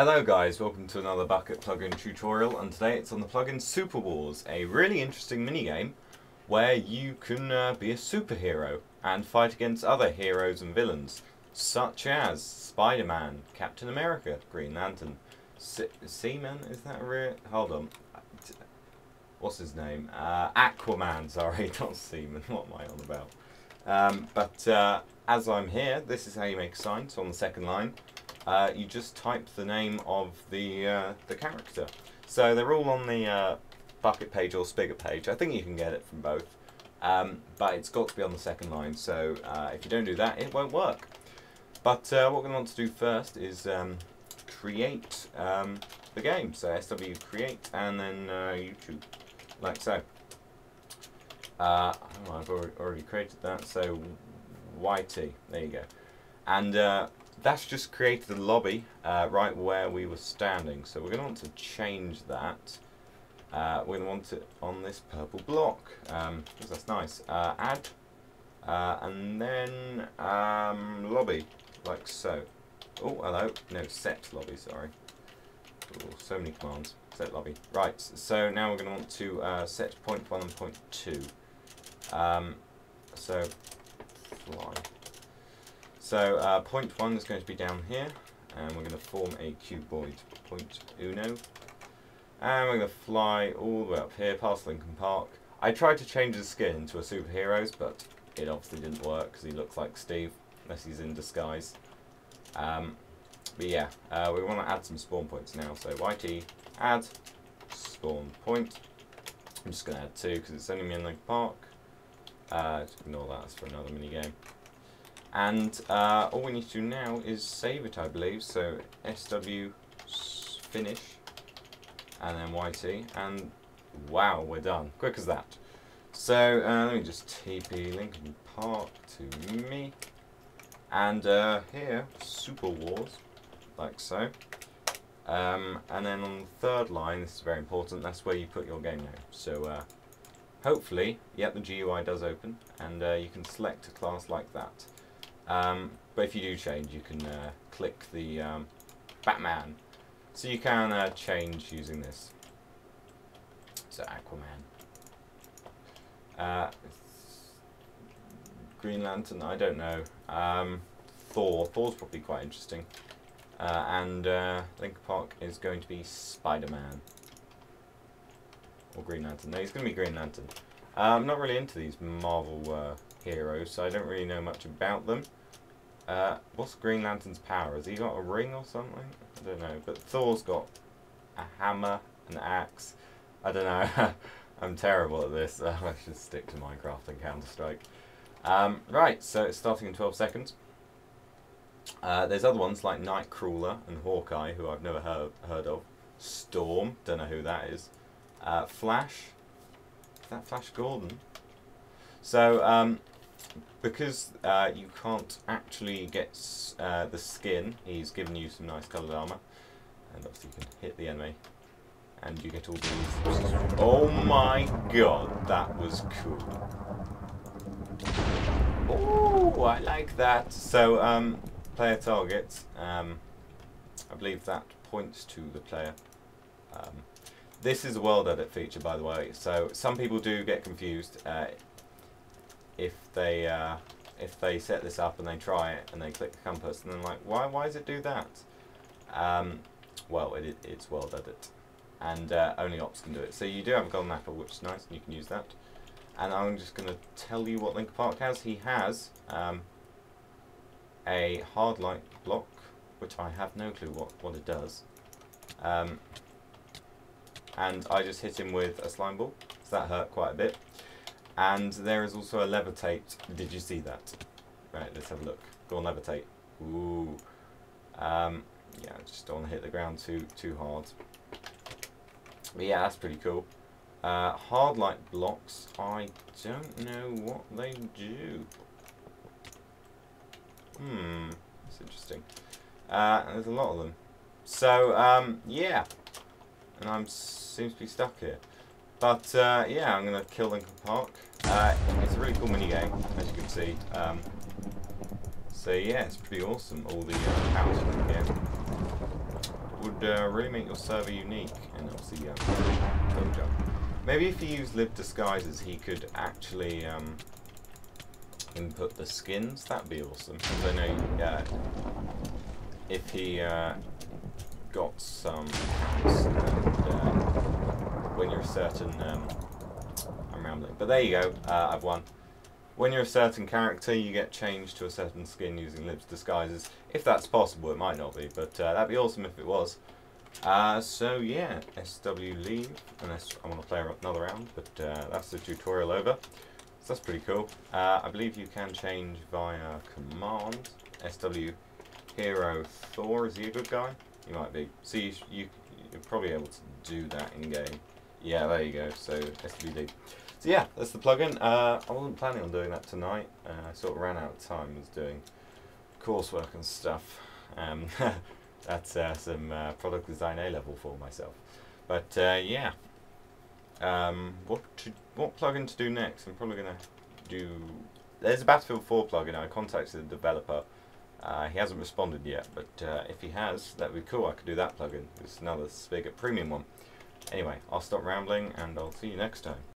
Hello guys, welcome to another Bukkit plugin tutorial and today it's on the plugin Super Wars, a really interesting minigame where you can uh, be a superhero and fight against other heroes and villains such as Spider-Man, Captain America, Green Lantern, Se Seaman, is that real? Hold on. What's his name? Uh, Aquaman, sorry, not Seaman, what am I on about? Um, but uh, as I'm here, this is how you make a sign, so on the second line uh, you just type the name of the uh, the character. So they're all on the uh, Bukkit page or spigot page. I think you can get it from both, um, but it's got to be on the second line. So uh, if you don't do that, it won't work. But uh, what we want to do first is um, create um, the game. So SW create and then uh, YouTube, like so. oh, I've already created that. So YT, there you go. And that's just created a lobby uh, right where we were standing. So we're going to want to change that. Uh, we're going to want it on this purple block, um, because that's nice. Uh, add, uh, and then um, lobby, like so. Oh, hello. No, set lobby, sorry. Ooh, so many commands. Set lobby. Right, so now we're going to want to uh, set point 1 and point 2. Um, so, fly. So uh, point one is going to be down here, and we're going to form a cuboid point uno. And we're going to fly all the way up here past Linkin Park. I tried to change his skin to a superhero's, but it obviously didn't work because he looks like Steve, unless he's in disguise. Um, but yeah, uh, we want to add some spawn points now. So YT add spawn point. I'm just going to add two because it's only me in Linkin Park. Uh, ignore that, that's for another mini game. And uh, all we need to do now is save it, I believe. So SW finish, and then YT, and wow, we're done. Quick as that. So uh, let me just TP Linkin Park to me, and uh, here Super Wars, like so. Um, and then on the third line, this is very important. That's where you put your game name. So uh, hopefully, yep, the GUI does open, and uh, you can select a class like that. Um, but if you do change, you can uh, click the um, Batman. So you can uh, change using this. So Aquaman. Uh, Green Lantern, I don't know. Um, Thor. Thor's probably quite interesting. Uh, and uh, Linkin Park is going to be Spider-Man. Or Green Lantern. No, he's going to be Green Lantern. I'm not really into these Marvel uh, heroes, so I don't really know much about them. Uh, what's Green Lantern's power? Has he got a ring or something? I don't know. But Thor's got a hammer, an axe. I don't know. I'm terrible at this. Uh, I should stick to Minecraft and Counter-Strike. Um, right, so it's starting in 12 seconds. Uh, there's other ones like Nightcrawler and Hawkeye, who I've never heard, heard of. Storm, don't know who that is. Uh, Flash, is that Flash Gordon? So, um, because uh, you can't actually get uh, the skin, he's given you some nice coloured armour. And obviously you can hit the enemy. And you get all these... Oh my god, that was cool. Oh, I like that. So, um, player target. Um, I believe that points to the player. Um, this is a world edit feature, by the way. So some people do get confused. Uh, if they uh, if they set this up and they try it and they click the compass and then like why why does it do that? Um, well, it, it's world edit, and uh, only ops can do it. So you do have a golden apple, which is nice, and you can use that. And I'm just going to tell you what Linkin Park has. He has um, a hard light block, which I have no clue what, what it does. Um, and I just hit him with a slime ball, so that hurt quite a bit. And there is also a levitate. Did you see that? Right, let's have a look. Go on, levitate. Ooh. Um, yeah, just don't hit the ground too too hard. But yeah, that's pretty cool. Uh, hard light blocks. I don't know what they do. Hmm, that's interesting. Uh, there's a lot of them. So um, yeah, and I'm seems to be stuck here. But uh, yeah, I'm going to kill Linkin Park. Uh, it's a really cool mini game, as you can see. Um, so yeah, it's pretty awesome, all the uh, powers you can get. would uh, really make your server unique, and obviously um, double jump. Maybe if he used Lib disguises, he could actually um, input the skins. That'd be awesome. Because I know uh, if he uh, got some and when you're a certain um, I'm rambling, but there you go. Uh, I've won. When you're a certain character, you get changed to a certain skin using Libs Disguises. If that's possible, it might not be, but uh, that'd be awesome if it was. Uh, so yeah, SW leave, unless I want to play another round, but uh, that's the tutorial over. So that's pretty cool. Uh, I believe you can change via command. SW hero Thor, is he a good guy? He might be. See, you, you, you're probably able to do that in game. Yeah, there you go. So SWD. So yeah, that's the plugin. Uh, I wasn't planning on doing that tonight. Uh, I sort of ran out of time. was doing coursework and stuff. Um, that's uh, some uh, product design A level for myself. But uh, yeah, um, what to, what plugin to do next? I'm probably gonna do. There's a Battlefield 4 plugin. I contacted the developer. Uh, he hasn't responded yet, but if he has, that'd be cool. I could do that plugin. It's another Spigot premium one. Anyway, I'll stop rambling and I'll see you next time.